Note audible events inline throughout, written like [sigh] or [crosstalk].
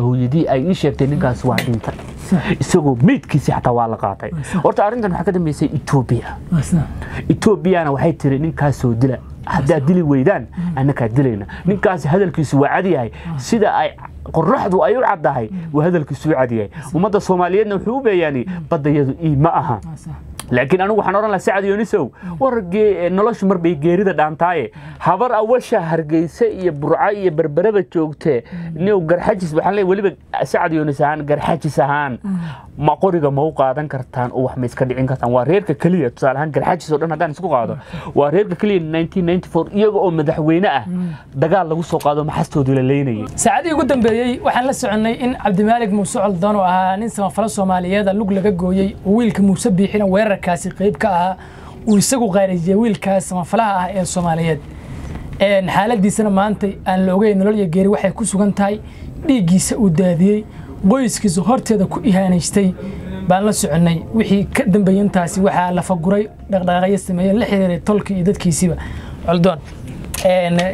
hooyadii ay ii sheegtay ninkaas waa dhintay. Isagoo meydkiisi xataa waa la qaatay. Horta arrintan waxaa ka dambeysay etoobiya etoobiyana waxay tiri ninkaasoo dila. Haddaad dili weydaan annakaa dilayna. Ninkaasi hadalkiisu waa cadyahay sida ay qoraxdu ay u caddahay waa hadalkiisu u cadyahay ummadda soomaaliyeedna wuxuu u beeyaani baddayadu ii ma aha laakiin anigu waxaan odhan laha sacad yoonisow war noloshu mar bay geerida dhaantaaye habar awasha hargeysa iyo burco iyo berberaba joogte. New garxajis waxaan leeyahay weliba sacad yoonis ahaan garxajis ahaan ma qoriga ma u qaadan kartaan oo wax ma iska dhicin kartaan? Waa reerka keliya tusaale ahaan garxajis oo dhan haddaan isku qaado. Waa reerka keliya 1994 iyaga oo madaxweyne ah dagaal lagu soo qaado maxastoodii la leynayay saacadii ugu dambeeyey waxaan la soconnay in cabdimaalig muuse coldoon oo ahaa nin samafalo soomaaliyeeda lug laga gooyey oo wiilka muuse biixina weerarkaasi qayb ka ahaa uu isagu qaarijiyey wiilkaas samafalaha ah ee soomaaliyeed. Xaaladiisana maanta aan la ogeyn nolol iyo geeri waxay ku sugan tahay dhiiggiisa uu daadiyey qoyskiisa horteeda ku ihaanaystay baan la soconnay. Wixii ka dambeeyey intaasi waxaa la faguray dhaqdhaqaaqyo sameeyeen la xiriiray tolkii iyo dadkiisiiba. Coldoon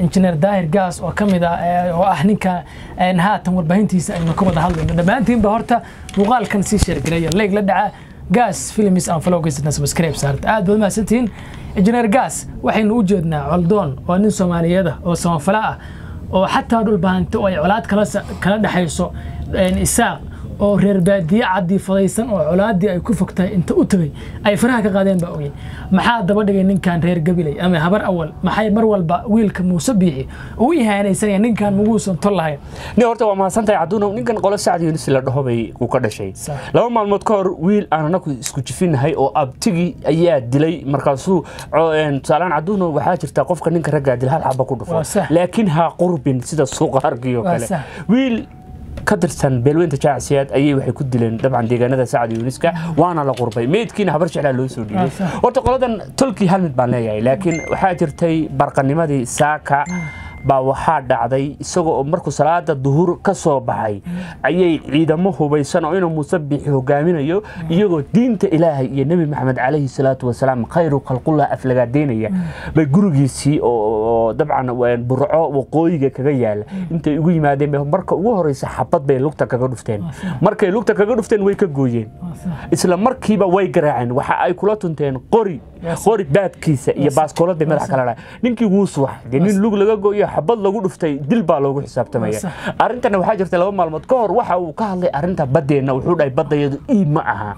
injineer daahir gaas oo ka mid ah oo ah ninka haatan warbaahintiisa aynu ka wada hadlayno. Dhammaantiinba horta muuqaalkan sii sheergareeya leeg la dhaca gaas films aan falowgeysana subscribe saarta. Aad baad mahadsantihiin. Injineer gaas waxaynu u jeednaa coldoon oo nin soomaaliyeed ah oo samafala ah oo xataa dhulbaahanta oo ay colaad kala dhexayso isaaq oo reer baadiye caddii fadaysan oo colaadii ay ku fogtahay inta u tagay ay faraha ka qaadeen baa ogey maxaa daba dhigay ninkan reer gabilay ama habar awal? Maxay mar walba wiilka muuse biixi u ihaanaysanaya ninkan maguusan tol lahayn ni horta waa mahadsantahay caduunow ninkan qolo sacad yunis la dhaho bay uu ka dhashay. Laba maalmood ka hor wiil aan anaku isku jifinahay oo abtigi ayaa dilay markaasuu tusaalaan caduunow waxaa jirta qofka ninka raggaa dila hal xaba ku dhufo. Laakiin ha qurbin sida suuqa hargii oo kale. wiil ka tirsan beelweynta jaacsiyaad ayay waxay ku dileen dabcan deegaanada sacad yuuniska waana la qurbay. Meydkiina habar jeclaa loo soo dhiibay horta qoladan tolkii hal mid baan leeyahay laakiin waxaa jirtay barqanimadii saaka baa waxaa dhacday isagoo markuu salaada duhur ka soo baxay ayay ciidamo hubaysan oo inuu muuse biixi hogaaminayo iyagoo diinta ilaahay iyo nebi maxamed calayhi salaatu wasalaam khayru khalqullah aflagaadeynaya bay gurigiisii oo dabcan burco waqooyiga kaga yaalla intay ugu yimaadeen bay marka ugu horeysa xabad bay lugta kaga dhufteen. Markay lugta kaga dhufteen way ka gooyeen. Isla markiiba way garaaceen. Waxa ay kula tunteen qori qori baadkiisa iyo baaskoolad bay madax kala ninkii wuu suwaxday nin lug laga gooyo xabad lagu dhuftay dil baa loogu xisaabtamaya. Arrintana waxaa jirta laba maalmood. Ka hor waxa uu ka hadlay arrinta baddeenna wuxuu dhahay baddayadu ii ma aha.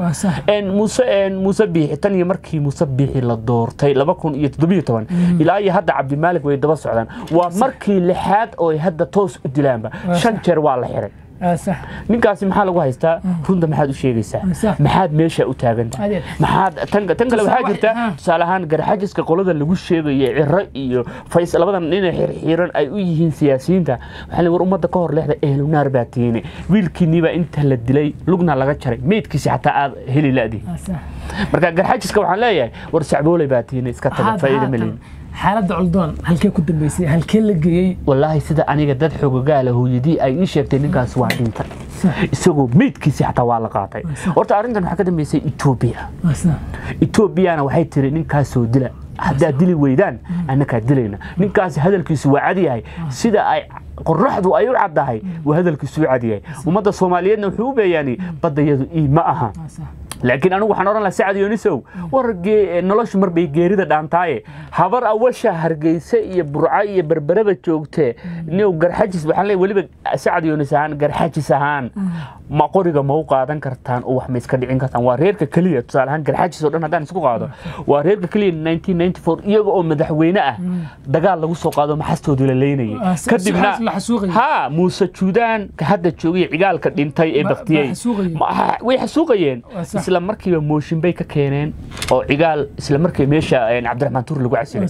Muuse muuse biixi tan iyo markii muuse biixi la doortay laba kun iyo toddobiyo toban ilaa iyo hadda cabdimaalig way daba socdaan. Waa markii lixaad oo ay hadda toos u dilaanba shan jeer waa la xiray ninkaasi maxaa lagu haystaa? Runta maxaad u sheegaysaa. Maxaad meesha u taaganta maxaad tan kale waxaa jirta tusaale ahaan garxajiska qolada lagu sheegayo ciro iyo fays labadan inay xirxiiran ay u yihiin siyaasiyiinta. Waxaa war ummadda ka hor leexda ehlunaar baa tiine wiilkiinniibaa inta la dilay lugna laga jaray. Meydkiisi xataa aad heli la'di marka garxajiska waxaan leeyahay war sacbooley baa tiine iska taga faa'iida malin xaaladda coldoon halkee ku dambeysay halkee la geeyey wallaahi sida aniga dad xogogaala hooyadii ay ii sheegtay ninkaas waa dhintay isagoo meydkiisi xataa waa la qaatay. Horta arrintan waxaa ka dambeysay etoobiya etoobiyana waxay tiri ninkaasoo dila. Haddaad dili weydaan annakaa dilayna. Ninkaasi hadalkiisu waa cadyahay sida ay qoraxdu ay u caddahay waa hadalkiisu u cadyahay ummadda soomaaliyeedna wuxuu u beeyaani baddayadu ii ma aha laakiin anigu waxaan odhan laha sacad yoonisow war noloshu mar bay geerida dhaantaaye habar awasha hargeysa iyo burco iyo berberaba joogte. New garxajis waxaan leeyahay weliba sacad yoonis ahaan garxajis ahaan ma qoriga ma u qaadan kartaan oo wax ma iska dhicin kartaan. Waa reerka keliya tusaale ahaan garxajis oo dhan haddaan isku qaado waa reerka keliya 1994 iyaga oo madaxweyne ah dagaal lagu soo qaado maxastoodii la leynayay kadibna ha muuse juudaan hadda joogay cigaalka dhintay ee baktiyey way xasuuqayeen isla markiiba mooshin bay ka keeneen oo cigaal isla markiiba meesha cabdiraxmaan tuur lagu casilay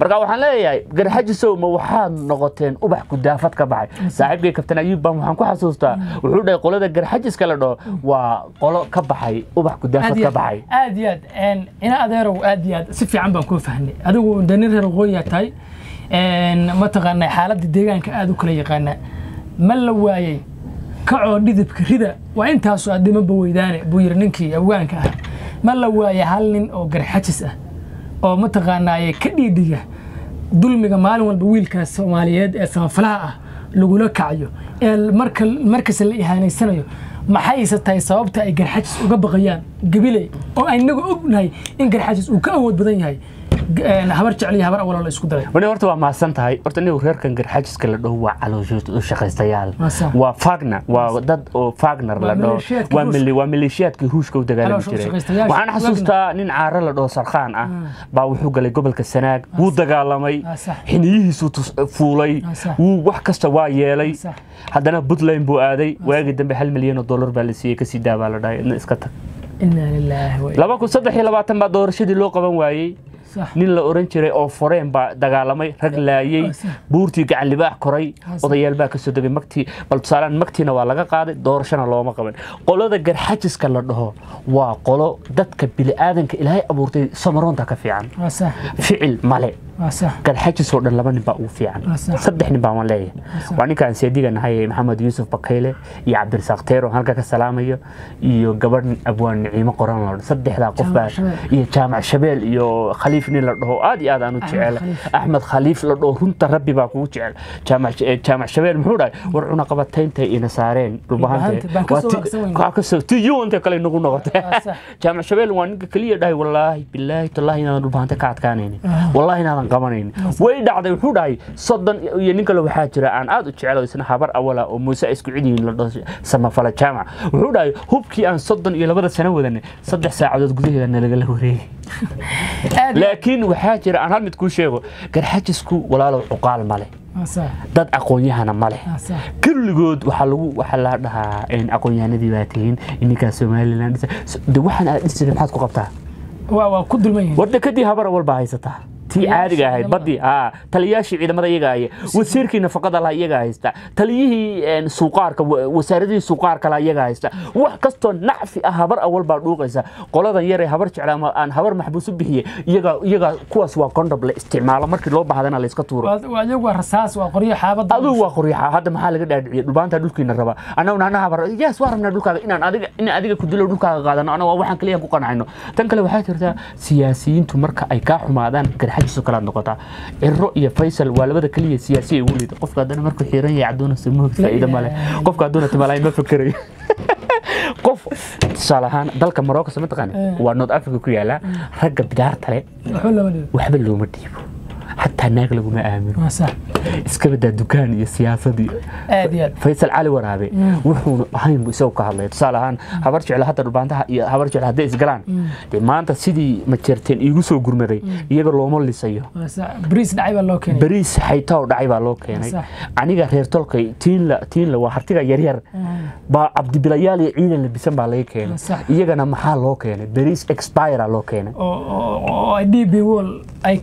marka waxaan leeyahay garxajisow ma waxaad noqoteen ubax gudaafad ka baxay? Saaxiibkay kabtan ayuub baan waxaan ku xasuustaa. Wuxuu dhahay qolada garxajiska la dhaho waa qolo ka baxay ubax gudaafad ka baxay. aad iyo aad ina adeerow aad iyo aad si fiican baan kuu fahnay adigu danin reer waqooyiyaa tahay. Mataqaanaa xaaladda deegaanka aad u kala yaqaanaa. Ma la waayey kacoo dhidibka rida. Waa intaasoo aad dhimanba weydaane buu yiri ninkii afgaanka ah. Ma la waaye hal nin oo garxajis ah oo mataqaanaaye ka dhiidhiga dulmiga maalin walba wiilkaas soomaaliyeed ee samafalaha ah lagula kacayo ee marka markasta la ihaanaysanayo. Maxayse tahay sababta ay garxajis uga baqayaan? Gabiley oo inagu ognahay in garxajis uu ka awood badan yahay habar jecel iyo habar awalo la isku daray. Wani horta waa mahadsan tahay. Horta anigu reerkan garxaajiska la dhaho waa calooshood u shaqaystayaal. Waa fagner waa dad oo fagner la dhaho. waa maleeshiyaadkii ruushka u dagaalami jiray. waxaan xasuustaa nin caaro la dhaho sarkhaan ah. Baa wuxuu galay gobolka sanaag. Wuu dagaalamay. Xiniyihiisu fuulay. Wuu wax kasta waa yeelay. Haddana puntland buu aaday. Waagii dambe hal milyan oo dollar baa la siiyey ka sii daa baa la dhahay. Idna iska tag. Laba kun saddex iyo labaatan baa doorashadii loo qaban waayey nin la oran jiray oo foreen baa dagaalamay rag laayey buurtii gacan libaax koray odayaal baa ka soo degay magtii bal tusaalaan magtiina waa laga qaaday doorashana looma qaban qolada garxajiska la dhaho waa qolo dadka bini'aadanka ilaahay abuurtay samaroonta ka fiican. Ficil male garxajis oo dhan laba nin baa ugu fiican. Saddex nin baa waan leeyahay. Waa ninkaan seediga nahay maxamed yuusuf bakayle iyo cabdirasaaq teero halka ka salaamayo iyo gabadh abwaan niciimo qoran la saddexdaa qof baa iyo jaamac shabeel iyo khaliif nin la dhaho. Aad iyo aad aan u jecel. Axmed khaliif la dhaho runta rabbi baa kugu jecel. Jaamac shabeel muxuu dhahay war cuna qabataynta ina saareen dhulbahantiyuwanta kale nagu noqotay [laughs] jaamac shabeel waa ninka keliya dhahay wallaahi bilaahi tallaahi inaadan dhulbahante ka adkaanaynin. Wallaahi inaadan qabanayn way dhacday wuxuu dhahay soddon iyo nin kale waxaa jira aan aad u jecelo isna habar awala oo muuse isku cidiyiin la dhaho samafala jaamac. Wuxuu dhahay hubkii aan soddon iyo labada sano wadanay saddex saacadood gudaheeda nalagala wareegay. [laughs] Laakiin waxaa jira aan hal mid kuu sheego garxajisku walaalow cuqaal male dad aqoon-yahana ma leh. Kulligood waxaa lagu waxaa la dhahaa aqoon-yahanadii baa tihiin ininkaa somaliland de waxaan aad dhisira maxaad ku qabtaa? Waa ku dulman yihiin. Warda kadib habar walbaa haysataa tii caadiga ahayd badii haa taliyaashii ciidamada iyaga aya wasiirkii nafaqada laha iyaga haysta. Taliyihii suuqaarka wasaaradihii suuqaarka laha iyaga haysta. Wax kastoo nacfi ah habar awal baa dhuuqaysa. Qoladan yaree habar jecla ama aan habar maxbuus u bixiye iyaga iyaga kuwaas waa kondhob la isticmaalo. Markii loo bahdana la iska tuuro. Iyagu waa rasaas waa qoryo xaabada. Aduu waa qoryaxa hadda maxaa laga dhaadhiciyay dhulbaanta dhulkiina raba. Annaguna anna habar yaas waa rabnaa dhulkaaga inaan adiga in adiga ku dilo dhulkaaga qaadano annaga waxaan kaliya ku qancayno tan kale waxaa jirtaa siyaasiyiintu marka ay kaa xumaadaan garxajiso kalaad noqotaa ciro iyo faysal waa labada keliya siyaasiya ugu liida qofka haddana markuu xiran yahay caduuna samoog faa'iido male. Qofka hadduuna timalaay ma fakerayo [laughs] qof tusaale ahaan dalka marocco sama taqaana waa north africa ku yaalla ragga bidaarta le waxba looma dhiibo xataa naag laguma aamino iska badaa dukaan iyo siyaasadii faysal cali waraabe wuxuuna ahayn buu isagu ka hadlaya tusaale ahaan habar jecel hadda dhulbaantaha iyo habar jecel hadday isgalaan dee maanta sidii majeerteen iigu soo gurmaday iyaga looma lisayo bariis xaytaw dhacay baa loo keenay aniga reer tolkay tiinla tiinla waa hartiga yaryar baa cabdibilayaal iyo ciidan labisan baa laga keenay. Iyagana maxaa loo keenay? Bariis expire loo keenay. Oo db ay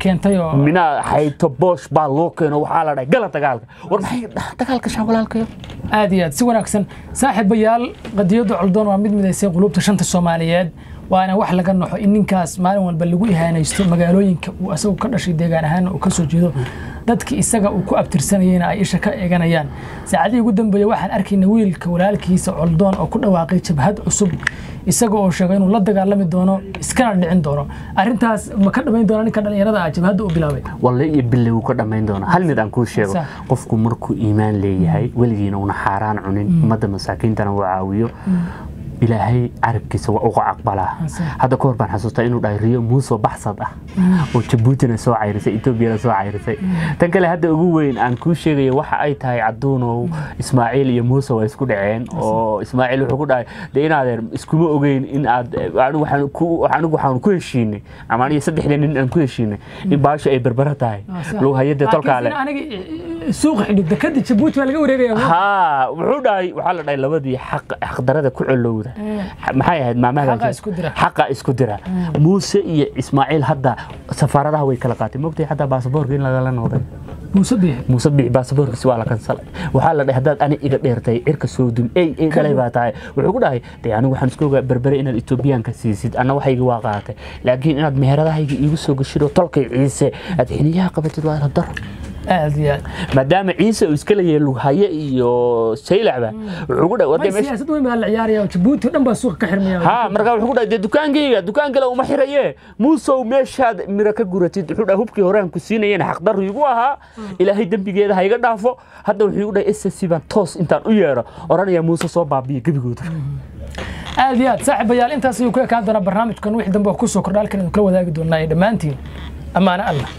minaa xayto boosh baa loo keeno waxaa la dhahay gala dagaalka. War maxay dagaalka walaalkayo aad iyo aad si wanaagsan. Saaxiibayaal qadiyadda coldoon waa mid midaysay qulubta shanta soomaaliyeed waana wax laga naxo in ninkaas maalin walba lagu ihaanaysto magaalooyinka uu asagu ka dhashay deegaan ahaanna uu ka soo jeedo dadkii isaga uu ku abtirsanayeyna ay isha ka eeganayaan. Saacadihii ugu dambeeyey waxaan arkayna wiilka walaalkiisa coldoon oo ku dhawaaqay jabhad cusub isaga oo sheegay inuu la dagaalami doono iskana dhicin doono. Arrintaas ma ka dhamayn doona ninka dhallinyarada ah? Jabhadda uu bilaabay. Walle iyo bille wuu ka dhammayn doonaa. Hal mid aan kuu sheego qofku markuu iimaan leeyahay weligiina una xaaraan cunin. Ummadda masaakiintana uu caawiyo ilaahay carabkiisa waa uga aqbalaa. Hadda kahor baan xasuustaa inuu dhahay riyo muusoo baxsad ah. Oo jabuutina soo cayrisay etoobiyana soo cayrisay. Tan kale hadda ugu weyn aan kuu sheegaya waxa ay tahay caduunow ismaaciil iyo muuse waa isku dhaceen oo ismaaciil wuxuu ku dhahay de inaadeer iskuma ogeyn in aad anigu waxaan ku heshiinay ama aniga saddexda nin aan ku heshiinay. In baasho ay berbera tahay. Lughayada tolkaale suuq xidhig dekada jabuuti baa laga wareegaya haa wuxuu dhahay waxaa la dhahay labadii xaq xaqdarada ku colowda maxay ahayd maamaha xaqa isku dira. Muuse iyo ismaaciil hadda safaaradaha way kala qaatay. Mogtay xataa baasaboorka in lagala noqday? Muuse biixi baasaboorkiisi waa la kansalay waxaa la dhahay haddaad ani iga dheertay cirka soo dum ey ey dhalay baa tahay. Wuxuu ku dhahay dee anigu waxaan isku ogaa berbere inaad etoobiyaanka siisid anna waxaygi waa qaatay. Laakiin inaad meheradahayga iigu soo gashid oo tolkay ciise aad xiniyaha qabatid waa la daro maadaama ciise uu iska leeyahay lughaye iyo shaylacba ku ha markaa wuxuu ku dhahay dee dukaankayga dukaan kale uma xiraye. Muusow meeshaad miro ka guratid wuxuu dhahay hubkii horaan ku siinayeen xaqdarru igu ahaa. Ilaahay dembigeeda ha iga dhaafo. Hadda wuxuu igu dhahay ssc baan toos intaan u yeero. Oranaya muuse soo baabiya gebigooda. Aad iyo aad saaxiibayaal intaas ayuu ku ekaan doonaa barnaamijkan. Wixii dambe oo ku soo kordha halkan idin kula wadaagi doonaa ee dhammaantiin. Ammaane allah